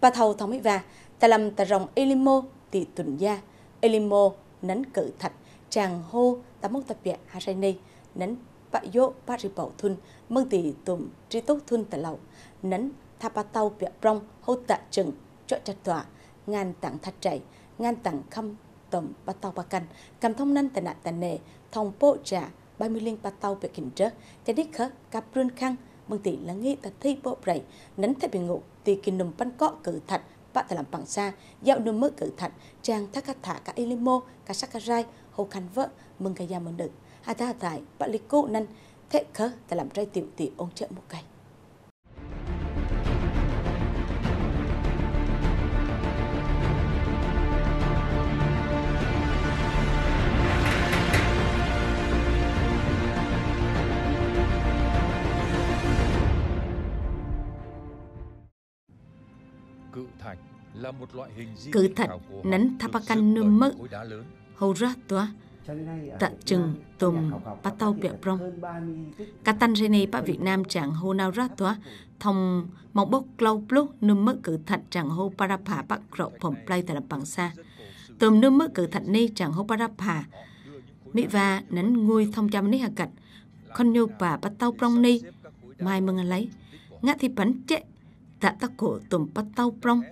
bà thầu thống mỹ và ta làm ta rồng elimo tỷ tuần gia. Elimo nấn Cự thạch Tràng hô ta mốc tập bịa hà sai ni, nấn bạ yô bạ rì bảo thun mân tỷ tùm tri tốt thun tà lầu. Nấn tha ba tàu bịa rong, hô tạ trừng cho chặt tỏa ngàn tặng thạch chạy ngàn tặng khăm tầm ba tàu ba canh. Cầm thông năn tà nạ tà nề thông bộ trả ba mươi linh ba tàu bịa kinh trớ. Cho đích khớ cặp rươn khăn mừng tỷ là nghĩ ta thi bộ rầy. Nắn thay bị ngụ tỷ kỳ nùm bắn cọ cử thạch bạn ta làm bằng xa. Dạo nùm mơ cử thạch, trang thác cát thả cả ilimo cả sakarai hồ khăn vợ mừng cái gia mừng được. Hà ta tại bạn lịch cụ năn. Thế khớ, ta làm trai tiểu tỷ ôn trợ một cây cự thạch nắn thapakan nương mơ. hầu ra tua tạ chừng tùm bắt tàu bẹo prong cả tan rene ba Việt Nam chẳng hô nào ra tua thông mong bốc lâu lúc nương mơ cự thạch chẳng hô parapa bắt rộ phẩm play tại bằng xa tùm nương mơ cự thạch ni chẳng hô parapa mỹ va nắn nguôi thông chăm ni hà cạch con nhu bà bắt tàu prong ni mai mừng lấy ngã thì bắn chết tạ tắc cổ tùm bắt tàu prong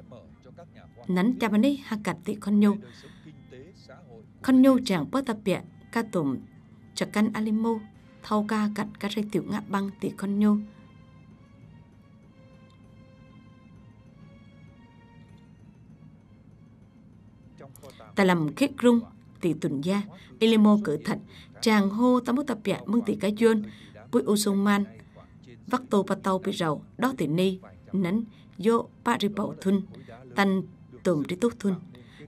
nắn chăm ni hà cạch thì con nhu con nhu chẳng bớt tập bịa ca tùm chả căn alimo thâu ca cặn ca rây tiểu ngạ băng tị con nhu ta làm khét rung tị tuần gia elimo cử thạch chàng hô ta muốn tập bịa mừng tị cá duyên, bụi u sung man. Vắc tô pa tàu bị rầu đó tỷ ni, nắn, vô pa ri bảo thun. Tan tùm đi tốt thun.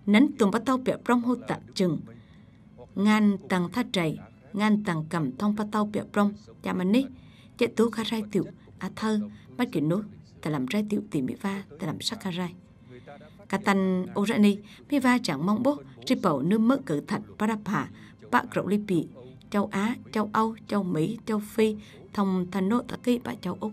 Nắn tùm bắt tàu bẹp rong hô tạm chừng. Ngan tăng tha trầy ngan tăng cầm thông bắt tàu bẹp rong chà mà nế chế tú khá rai tiểu à thơ bắt kiểu nốt ta làm rai tiểu tìm mỹ va ta làm sắc khá rai. Cả tần ô ra ni mỹ va chẳng mong bố tri bầu nương mỡ cử thạch parapa bạ rộng ly bị châu Á, châu Âu, châu Mỹ, châu Phi, thông thành nốt ta kỳ bạ châu Úc.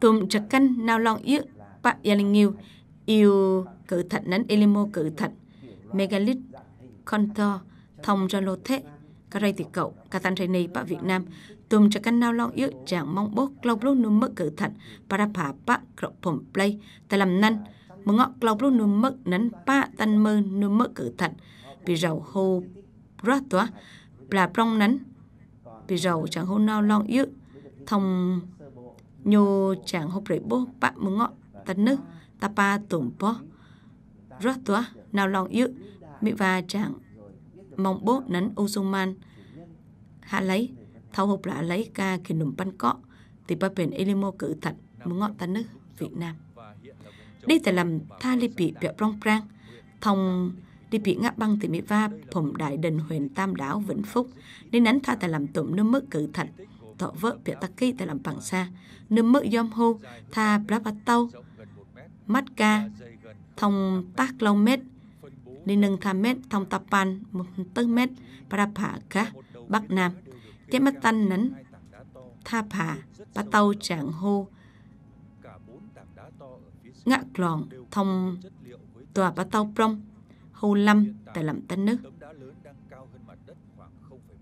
Tùm chặt canh nào lòng yếu bạ gia linh yêu cử thận nắn elimo cử thận, megalith contour thông ra lô thế cà rây thì cậu cà tan rây này bạ Việt Nam. Tùm chặt canh nào lòng yếu chẳng mong bốc lâu lâu nụ mất cử thạch para phá bạ cậu phẩm play ta làm năn mà ngọ lâu lâu nụ mất nắn bạ tan mơ nụ mất cử thận vì rầu hô rát toa là prong nắn vì rầu chẳng hô nào lòng yếu thông nhu chàng hộp rễ bố bạ mừng ngọ ta nữ ta pa tùm bó. Rót tua nào lòng yếu mỹ và chàng mong bố nắn u sung man. Hạ lấy thâu hộp lạ lấy ca kỳ nụm băn cọ thì ba bền elimo cử thật, mừng ngọ ta nữ Việt Nam. Đi tại làm tha li bị bẹo prong prang, thông đi bị ngã băng thì mỹ va phồng đại đình huyền tam đảo vĩnh phúc. Nên nắn tha tại làm tụm nước mức cử thật tọ vợ bịa tắc kỳ tại làm bằng xa. Nâm mỡ yom hô tha bla mắt ca thông tác lâu mét đi nâng tham mét thông tập pan một tư mét para phả cá bắc nam. Chế mắt tan nấn, tha phả bắt tàu chẳng hô. Ngã lòn thông tòa bắt tàu prong, hô lâm tại làm tân nước.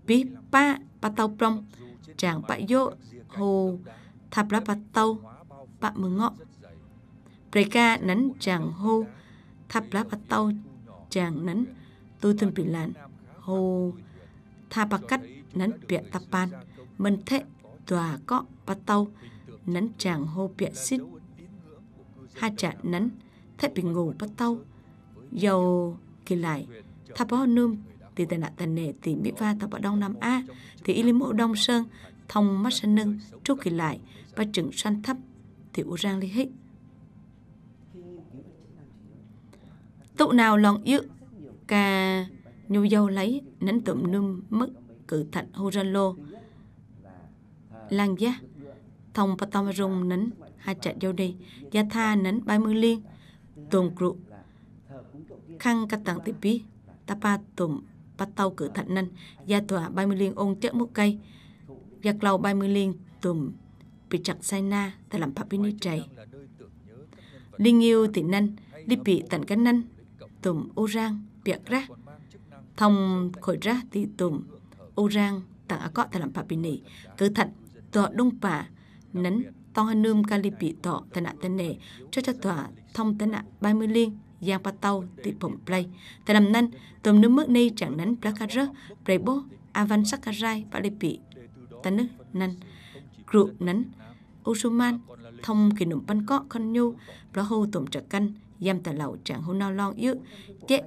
Bí ba bắt tàu prong chàng bạ dỗ hồ thập lá bát tâu bạ mừng ngọ Preka nắn chàng hô thập lá bát tâu chàng nắn tôi thân bị làn hồ tha bạc cắt nắn bịa tạp ban mình thế tòa có bát tâu nắn chàng hô bịa xít. Hai trả nắn thệ bị ngủ bát tâu dầu kỳ lại tha bó nương thì tại nạ tàn nệ thì mỹ va thập ở đông nam a, thì y mộ đông sơn, thông mắt sân nâng trúc kỳ lại và trứng săn thấp thì u rang lý hích. Tụ nào lòng yếu ca nhu dâu lấy nấn tụm num mức cử thận hô ra lô. Lang giá thông và tông rung nấn hai chạy dâu đi. Gia tha nấn ba mươi liên tồn cụ khăn cắt tặng tiếp bí ta pa tụm bắt tàu cử thận năn gia tòa 30 liên ôn chất một cây. Gia lâu 30 liên tùm bị chặt sai na tại làm pháp ni chạy Linh yêu thì năn đi bị tận cánh năn tùm ô rang biạc ra thông khỏi ra thì tùm ô rang tặng á có tại làm pháp ni. Cử thận tọa đông bà nấn tông hân nương ca li bị tọ tên nạ tên nề. Cho cho tòa thông tên nạ 30 liên giang pa tàu tị bổng play. Tại làm năn tùm nước mức này chẳng nắn plakara prebo avan sakarai và lê bị tên nước năn grụ nắn Usuman, thông kỷ nụm pan có con nhu bà hô tụm trợ canh, giam tà lậu, trạng hô nào long yếu chế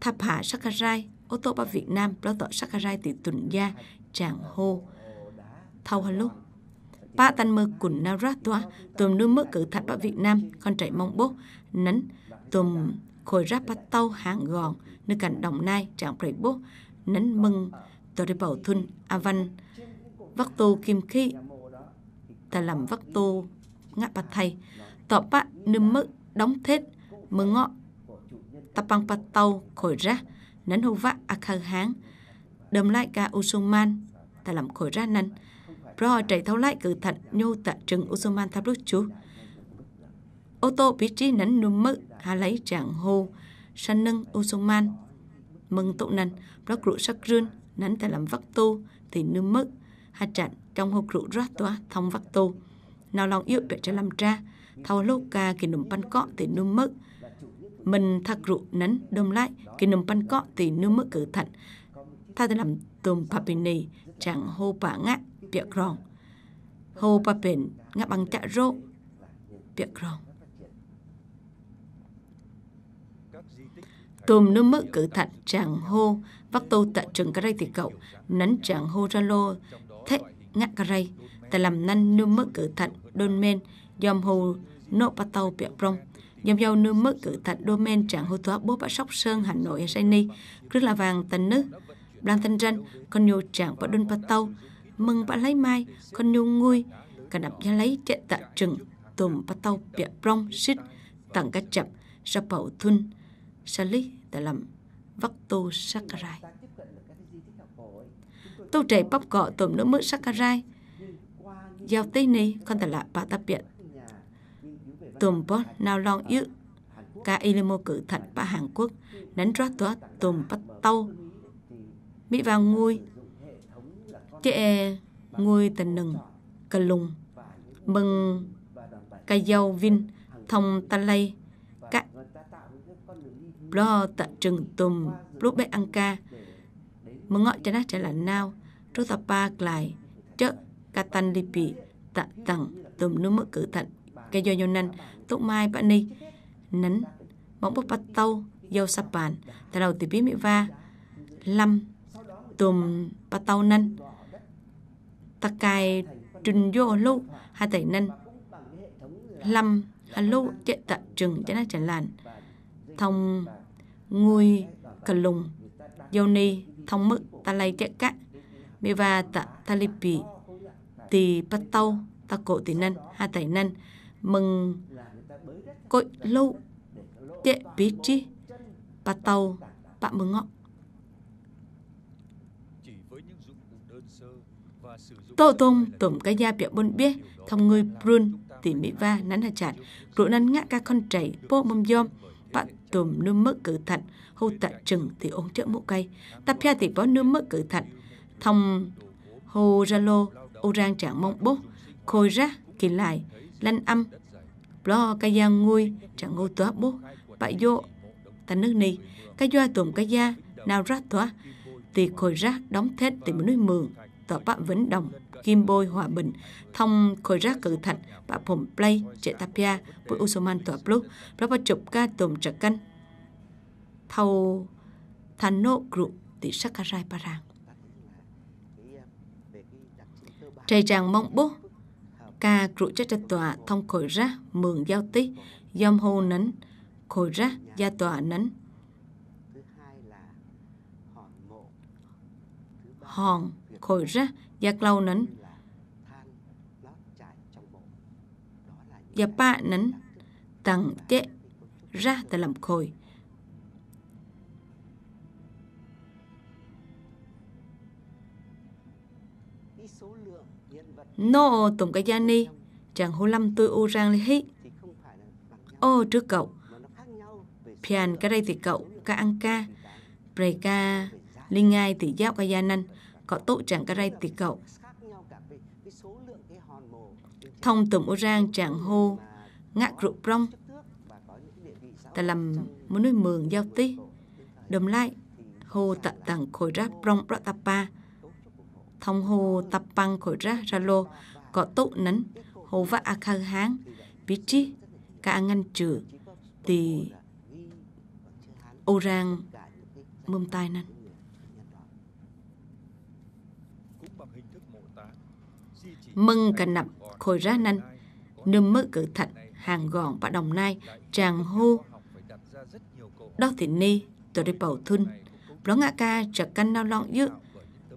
tháp hạ sakarai ô tô ba Việt Nam bà tọ sakarai tị tuần gia, trạng hô thâu hà lúc ba tan mơ cùn na ra toa, tùm nước mơ cử thật ba Việt Nam, con chạy mong bố, nấn, tùm khôi ráp bắt tàu hạng gòn nơi cạnh đồng nai, trạng bậy bố, nấn mừng tờ đi bảo thun avan vắc tô kim khí, ta làm vắc tô ngã bát thầy tọ bạ nâm mơ đóng thết, mơ ngọ ta băng bát tàu khôi ra, nấn hô vạ a khờ háng. Đầm lại cả usuman ta làm khôi ra nắn pro chạy thấu lại cử thật nhô tạ trừng usuman tháp lúc chú. Ô tô bí trí nắn nùm mơ hà lấy trạng hồ sân nâng usuman mừng tụ nần, pro rượu sắc rươn nắn tại làm vắc tô thì nùm mơ hà chặn trong hộp rượu rót toa thông vắc tô. Nào lòng yêu bệ cho làm tra thâu lô ca kỳ nùm băn cọ thì nùm mơ. Mình thắc rượu nắn đâm lại kỳ nùm băn cọ thì nùm mơ cử thận. Tha ta làm tùm papini chẳng hô bả ngã biếc rong hô bà bền ngã bằng chạ rô biếc rong tùm nước mỡ cử thận chàng hô vắc tô tạ trừng cái thì cậu. Nắn chàng hô ra lô thế ngã cái tại làm năn nước mỡ cử thận đôn men dòm hô nộ bà tàu biếc rong dòng dâu nương mỡ cử thận đô men trạng hô thoát bố bác sóc sơn hà nội Sài ni rất là vàng tần nước Blan thanh ranh, con nhô trạng và đôn bà tàu mừng bà lấy mai, con nhung ngui cả đập gia lấy trẻ tạ trừng, tùm bà tàu bịa prong xít. Tặng cá chập sa bầu thun. Sa lý tại làm vắc tô sakarai tô trẻ bắp cọ tùm nước mỡ sakarai giao tây này con ta là bà ta bẹp tùm bó nào lon yếu ca ilimo cử thật bà Hàn Quốc nắn rót toát tùm bắt tàu Mỹ vào ngôi chế e ngôi tần nừng cà lùng. Mừng cà dâu vin thông ta lây các lo tạ trừng tùm, lúc bé ăn ca. Mừng ngọi cho nó trở lại nào rô tập ba lại. Chợ cà tan li bị tạ tặng tùm nước mức cử thận cái do nhau năn tốt mai bạn ni. Nấn bóng bắp bắt tàu dâu sắp bàn. Ta đầu từ biết mỹ va, lâm, tùm bắt tàu năn ta cài trình vô lô hai tẩy nân lâm hà lô chạy tạ trừng cho nó chẳng làn thông ngui cà lùng dâu ni, thông mực, ta lay chạy cát. Mi va tạ ta li bì tì bắt tâu ta cổ tì nân hai tẩy nân mừng cội lâu chạy bí chi bắt tâu bạn mừng ngọ. Tô tông tổm cái gia biểu bôn biết thông người brun tỉ mỹ va nắn hà chặt rủ nắn ngã ca con chảy bộ mâm dôm, bạn tùm nương mỡ cử thận hô tạ trừng thì ống trợ mũ cây tập pia thì bó nương mỡ cử thận thông hồ ra lô ô rang trạng mong bố. Khôi ra kỳ lại lăn âm lo cái gia nguôi chẳng ngô tóa bố. Bại vô ta nước ni cái doa tùm cái gia nào rát tóa. Thì khôi ra đóng thết thì mới núi mường tỏ bạ vấn đồng, kim bôi hòa bình, thông khôi rác cử thạch bạ phồm play chạy tapia với usoman tỏa blue và bà chụp ca tùm trợ canh thâu thành nô group tỷ sakarai parang Trời chàng mong bố, ca group chất cho tòa thông khôi rác, mường giao tí dòng hồ nấn khôi rác, gia tòa nấn. Hòn khojra yaklaunan nấn. Tang chế ra từ làm khôi No tùng cái gia ni chàng hồ lâm tôi u rang lê hít ô trước cậu pian cái đây thì cậu ca ăn ca prey ca linh ngai thì giáo ca gia nanh cậu tốt chẳng cái rây tì cậu. Thông tụng ô rang chẳng hô, ngạc rượu prong, ta làm muốn nuôi mường giao tí, đầm lại, hô tạ tặng khối rác prong pratapa, thông hô tập băng khối ra ra lô có tốt nấn hô vã a khăn háng. Bí trí cả ngăn trừ thì ô rang mâm tai năn. Mừng cả nập khối ra năn. Nương mơ cử thận hàng gòn bạ đồng nai tràng hô. đó thì ni tôi đi bầu thun. Đó ngã ca chặt canh nao lon dữ.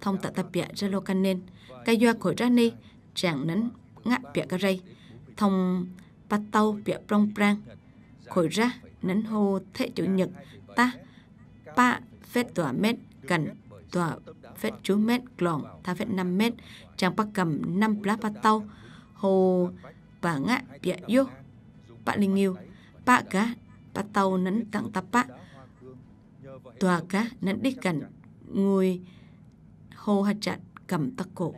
thông tạ tập bịa ra lô can nên cái doa khối ra ni chẳng nấn ngạ bịa cái rây. thông bắt tàu bịa prong prang. khối ra nấn hô thế chủ nhật. ta pa phết tòa mét gần tòa phết chú mét lòn tha phết năm mét chàng bắt cầm năm lá bắt tàu hồ bà ngã bịa vô bạ linh yêu bà cá bắt tàu nấn tặng tập bà tòa cá nấn đi cẩn, ngồi hồ hạt chặt cầm tắc cổ.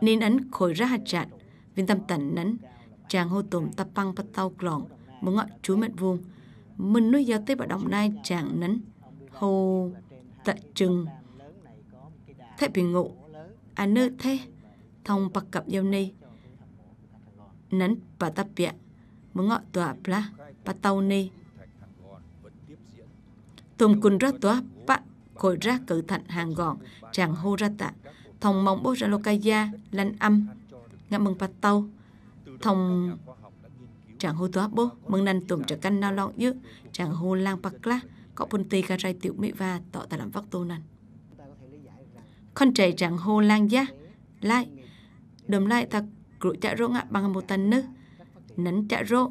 Nên ấn khối ra hạt chặt, viên tâm tận nấn, chàng hô tùm tập băng bắt tàu klong, một ngọn chú mét vuông. Mình nuôi giao tế bà đồng nai chàng nấn, hồ tận trừng. Thế bị ngộ, à nơ thế, thông bạc cặp yêu này. Nấn bà tập bịa, một ngọ tòa pla, bà tàu này. Tùm cùn ra tòa bạc khôi ra cử thạnh hàng gọn chàng hô ra tạ thông mong bố ra lô ca gia lanh âm ngã mừng bà tàu. thông chàng hô Tòa bố mừng năn tùm Trở canh nào Lọng dữ chàng hô lang bạc lá có bôn tì gà rai tiểu mỹ va tọ ta làm vắc tô năn con trẻ chẳng hô lang giá lại đầm lại ta crụ chạ rô ngạ bằng một tần nữ nấn chạ rô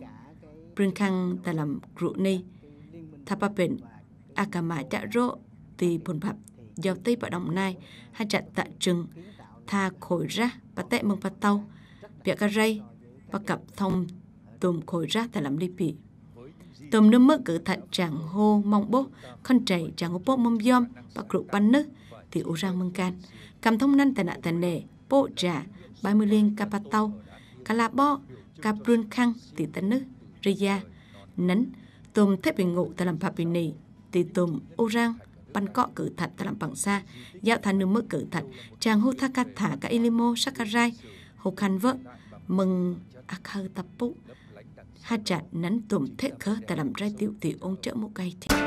bình khăn ta làm crụ ni. Thapa bền akama chạ rô tì bồn bạp giao tây bà đồng nai hai chặt tạ trừng tha khổi ra bà tệ mừng bà tàu bịa gà rai, bà cặp thông tùm khổi ra tại làm đi bị tùm nước mơ cử thận chẳng hô mong bố, con chảy chẳng hô bố mong yom bà crụ bắn nước, thì ủ răng mừng can cầm thông năn tài nạn tài nề, bố trả ba mươi liên ca bà tàu. Ca la bó ca prun khăn, thì tài nước ria nấn tùm thép bình ngụ tài làm nì thì tùm ô răng bắn cọ cử thật tài làm bằng xa dạo thà nương mơ cử thật chàng hô thác cát thả cả ilimo sakarai hô khăn vợ, mừng akhơ tập bụng hát chặt nắn tùm thế khớ, ta làm ra tiểu tiểu, ông chợ một cây thì